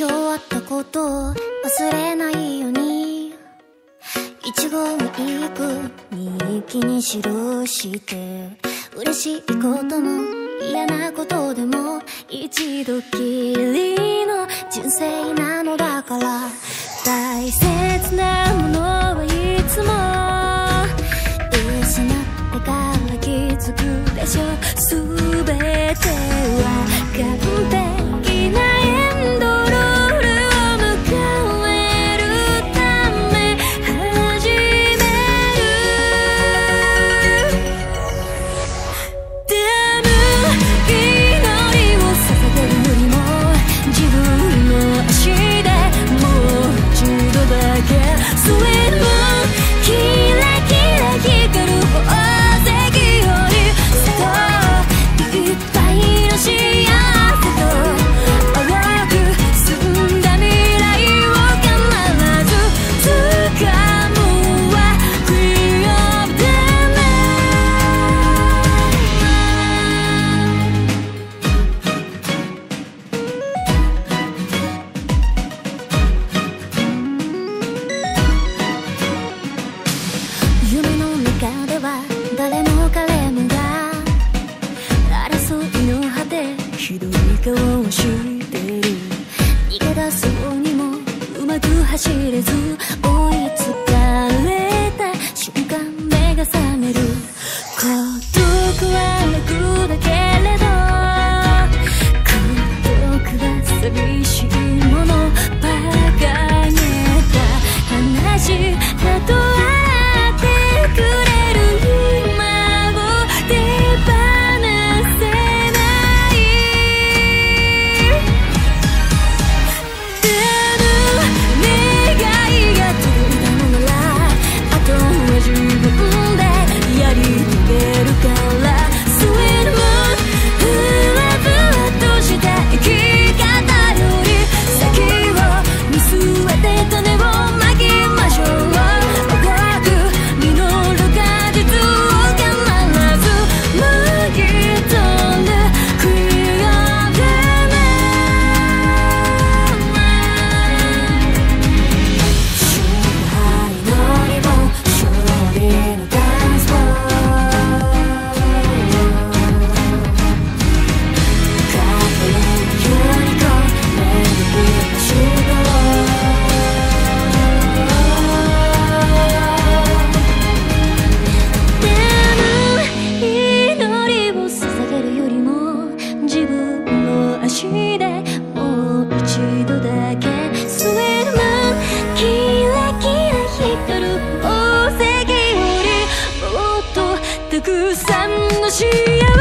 今日あったことを忘れないように一号に行く日記に記して嬉しいことも嫌なことでも一度きりの人生なのだから大切なものはいつも失ってから気づくでしょ。全て顔してる逃げ出そうにもうまく走れず追いつかれた。瞬間目が覚める。孤独は楽だけれど。孤独は寂しい。さんの幸せ